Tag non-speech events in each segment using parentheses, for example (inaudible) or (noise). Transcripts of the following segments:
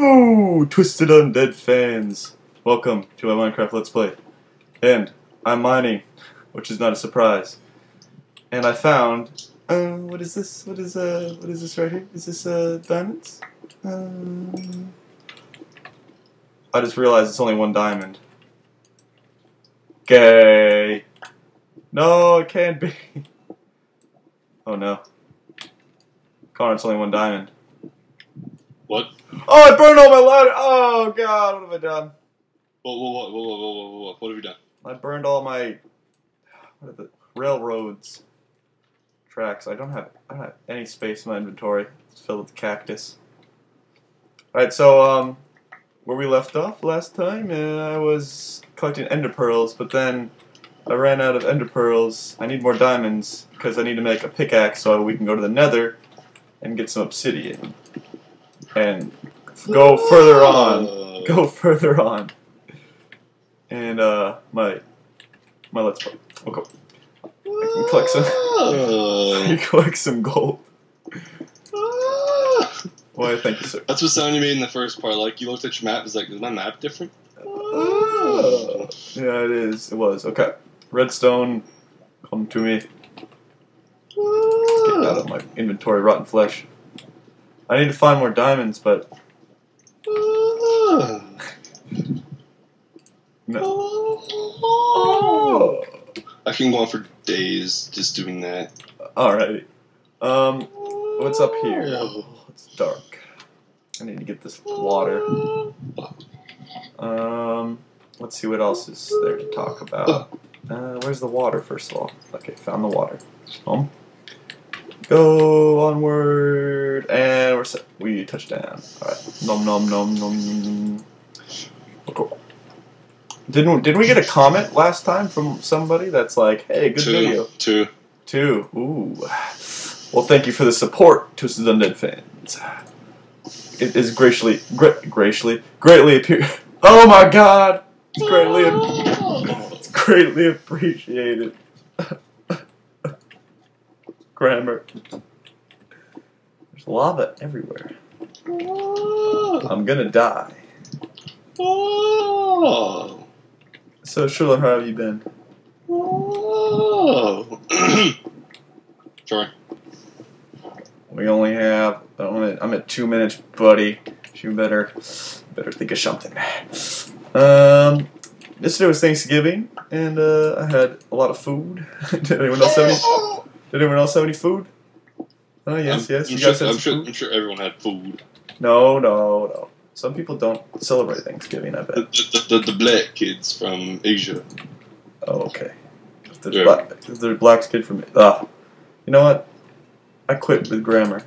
Ooh, Twisted Undead fans! Welcome to my Minecraft Let's Play. And I'm mining, which is not a surprise. And I found, uh, what is this? What is, uh, what is this right here? Is this, uh, diamonds? Um, I just realized it's only one diamond. Gay! No, it can't be. (laughs) Oh no. Connor, it's only one diamond. What? Oh, I burned all my ladder! Oh god, what have I done? Whoa, whoa, whoa, whoa, whoa, whoa, whoa, whoa. What have you done? I burned all my what are the railroads tracks. I don't have I don't have any space in my inventory. It's filled with cactus. Alright, so um where we left off last time, uh, I was collecting ender pearls, but then I ran out of ender pearls. I need more diamonds because I need to make a pickaxe so we can go to the nether and get some obsidian. And go further on. Go further on. And uh my my let's play. Okay. I can collect some (laughs) I can collect some gold. Ah. Why thank you, sir. That's what sound you made in the first part. Like you looked at your map, it's like, is my map different? Oh. Yeah, it is. It was. Okay. Redstone, come to me. Get out of my inventory, rotten flesh. I need to find more diamonds, but (laughs) no. Oh. I can go on for days just doing that. Alrighty. Um, what's up here? Oh. Oh, it's dark. I need to get this water. Um, let's see what else is there to talk about. Uh, where's the water, first of all? Okay, found the water. Home. Go onward, and we're set. We touch down. Alright. Nom nom nom nom. Okay. Didn't did we get a comment last time from somebody that's like, "Hey, good two, video." Two. Two. Ooh. Well, thank you for the support, Twisted Undead fans. It is graciously, gra- graciously, greatly appear. (laughs) Oh my God! It's greatly, greatly appreciated. Grammar. There's lava everywhere. Ah. I'm gonna die. Oh. So, Sherlock, how have you been? Oh. (coughs) Sorry. We only have. I'm at, I'm at two minutes, buddy. You better better think of something. Um, yesterday was Thanksgiving, and uh, I had a lot of food. (laughs) Did anyone else have any? Did anyone else have any food? Oh yes, I'm, yes. I'm You sure, guys had I'm sure, food? I'm sure everyone had food. No, no, no. Some people don't celebrate Thanksgiving. I The, bet. the, the, the black kids from Asia. Oh, okay. If there's, Yeah. black, if there's blacks kid from ah, you know what? I quit with grammar.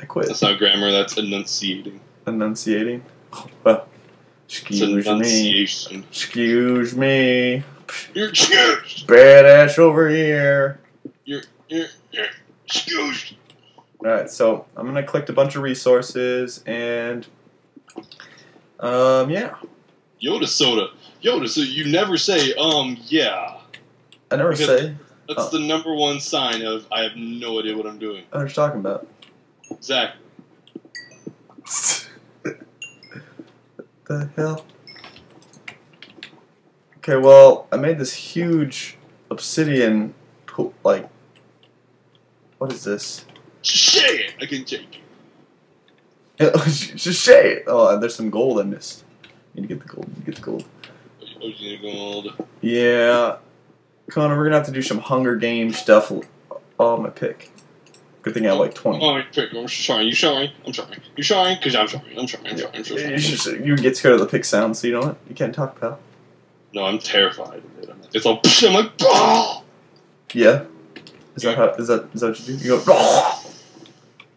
I quit That's not grammar, that's enunciating. enunciating. (laughs) Well, It's excuse me. Excuse me. You're excused! Badass over here. You're, you're excused! Alright, so I'm gonna collect a bunch of resources and um yeah. Yoda soda. Yoda, so you never say, um, yeah. I never Because- say That's Oh. the number one sign of I have no idea what I'm doing. what you're talking about. Exactly. (laughs) the hell? Okay, well, I made this huge obsidian pool like what is this? Shit! I can take it. Just (laughs) say. Oh, oh there's some gold I missed. Need to get the gold. Need to get the gold. Oh, OG Gold. Yeah, Connor, we're gonna have to do some Hunger Games stuff. Oh, my pick. Good thing I have like twenty. Oh, pick. I'm sorry. You sorry? I'm sorry. You sorry? Because I'm sorry. I'm sorry. I'm sorry. I'm so sorry. You, just, you get scared of the pick sound, so you know what? You can't talk, pal. No, I'm terrified of it. I'm like, it's all. (laughs) I'm like, oh! Yeah. Is that how? Is that is that what you do? You go.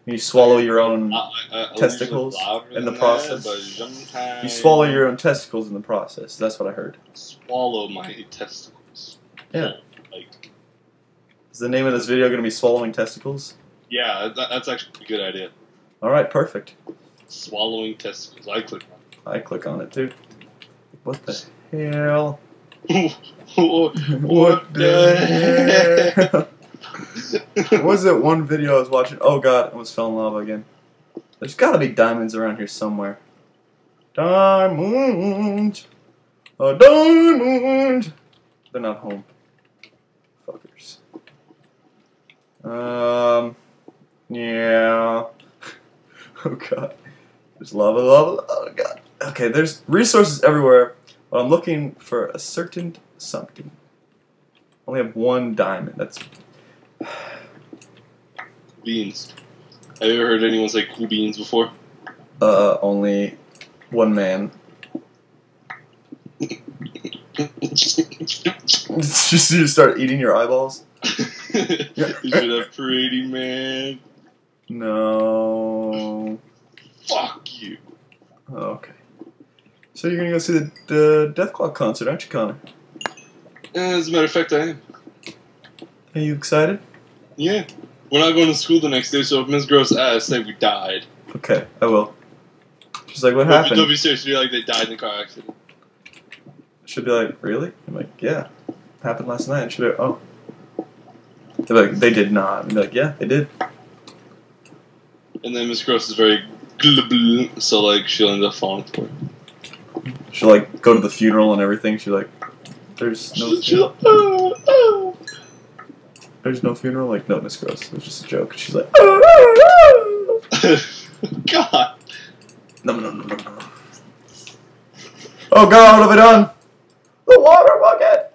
You swallow your own. I- I- I'm Testicles in the process. That, You swallow your own testicles in the process. That's what I heard. swallow my testicles. Yeah. Like, Is the name of this video going to be swallowing testicles? Yeah, that, that's actually a good idea. All right, perfect. Swallowing testicles. I click I click on it too. What the hell? (laughs) what the hell? What (laughs) was it one video I was watching? Oh god, I almost fell in lava again. There's gotta be diamonds around here somewhere. Diamond! A diamond! They're not home. Fuckers. Um. Yeah. (laughs) oh god. There's lava, lava, oh god. Okay, there's resources everywhere, but I'm looking for a certain something. I only have one diamond. That's (sighs) Beans. Have you ever heard anyone say cool beans before? uh only one man. Just (laughs) (laughs) you start eating your eyeballs? you should have pretty man. No. Fuck you. Oh, okay. So you're gonna go see the, the Dethklok concert, aren't you, Connor? As a matter of fact, I am. Are you excited? Yeah. We're not going to school the next day, so if Miss Gross asks, say we died. Okay, I will. She's like, what happened? Don't be serious. Be like they died in a car accident. She'll be like, really? I'm like, yeah. Happened last night. She'll be like, oh. They're like, they did not. I'm like, yeah, they did. And then Miss Gross is very so like she'll end up falling for it. She'll like go to the funeral and everything. She's like, there's no, She'll, she'll, oh, oh. there's no funeral. Like, no, Miss Gross. It was just a joke. She's like, oh, (laughs) God. no, no, no, no, no. Oh God, what have I done? The water bucket.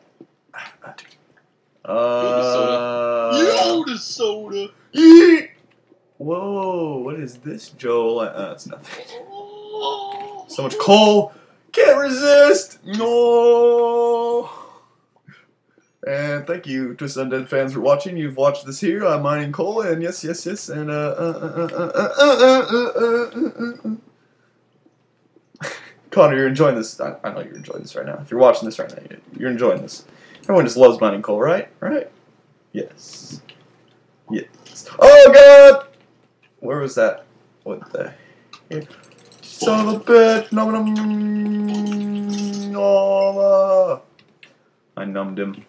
Uh, Yoda soda. Yeet! Whoa, what is this, Joel? Uh, it's nothing. So much coal. Can't resist. No. And thank you, Twisted Undead fans, for watching. You've watched this here. I'm mining coal, and yes, yes, yes, and uh, uh, uh, uh, uh, uh, uh, uh, uh, uh. Connor, you're enjoying this. I, I know you're enjoying this right now. If you're watching this right now, you're enjoying this. Everyone just loves mining coal, right? Right? Yes. Yes. Oh God! Where was that? What the? heck? Son of a bitch! Nom nom nom. I numbed him.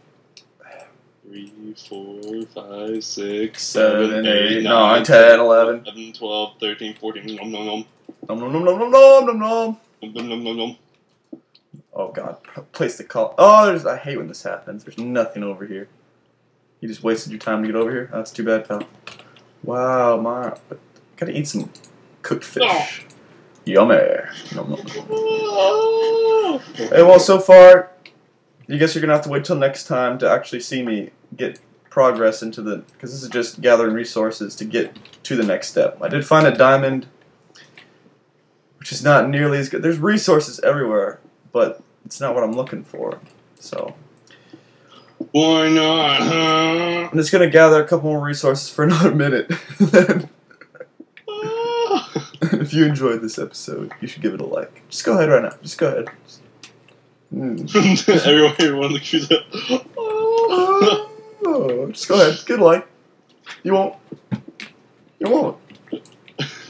Three, four, five, six, Seven, seven, eight, eight, nine, nine, ten, eleven. 11, 12, 13, 14, nom nom nom. Nom nom nom nom nom nom nom nom. Nom nom nom nom nom. Oh God! Place the call. Oh, there's. I hate when this happens. There's nothing over here. You just wasted your time to get over here. That's too bad, pal. Wow, my. Gotta eat some cooked fish. Yummy. Nom, nom, nom. Oh. Hey, well, so far, you guess you're gonna have to wait till next time to actually see me get progress into the because this is just gathering resources to get to the next step. I did find a diamond, which is not nearly as good. There's resources everywhere, but it's not what I'm looking for. So Why not, huh? I'm just gonna gather a couple more resources for another (laughs) minute. (laughs) if you enjoyed this episode, you should give it a like. Just go ahead right now. Just go ahead. (laughs) Mm. everyone, everyone looks at you. Oh, just go ahead. Good luck. You won't. You won't.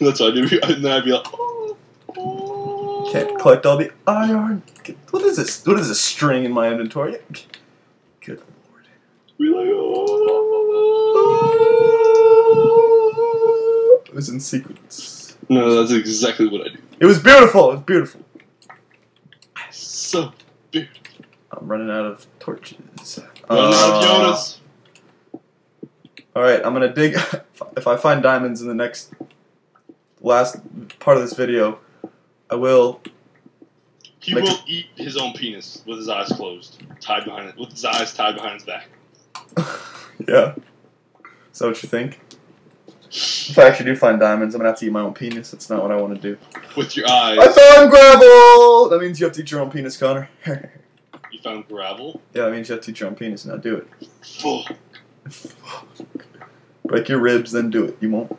That's what I do. And then I'd be like, oh, oh. Can't collect all the iron. What is this? What is this string in my inventory? Good lord. Be like, oh. It was in sequence. No, that's exactly what I do. It was beautiful. It was beautiful. So beautiful. I'm running out of torches. running out of Uh, Yodas. All right, I'm gonna dig. (laughs) If I find diamonds in the next last part of this video, I will. He Like- will eat his own penis with his eyes closed, tied behind it, with his eyes tied behind his back. (laughs) yeah. Is that what you think? If I actually do find diamonds, I'm gonna have to eat my own penis. That's not what I want to do. With your eyes. I found gravel. That means you have to eat your own penis, Connor. (laughs) You found gravel. Yeah, that means you have to eat your own penis. Now do it. Fuck. Break your ribs, then do it. You won't.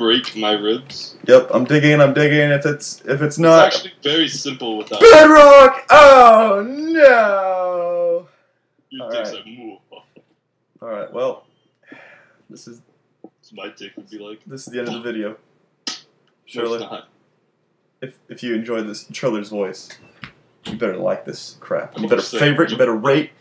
Break my ribs. Yep, I'm digging. I'm digging. If it's if it's It's not actually very simple without bedrock. Oh no! your All dick's right. like moo. All right. Well, this is So my dick would be like, this is the end of the video. (laughs) Shirley, if if you enjoyed this Triller's voice, you better like this crap. You better favorite. You better rate.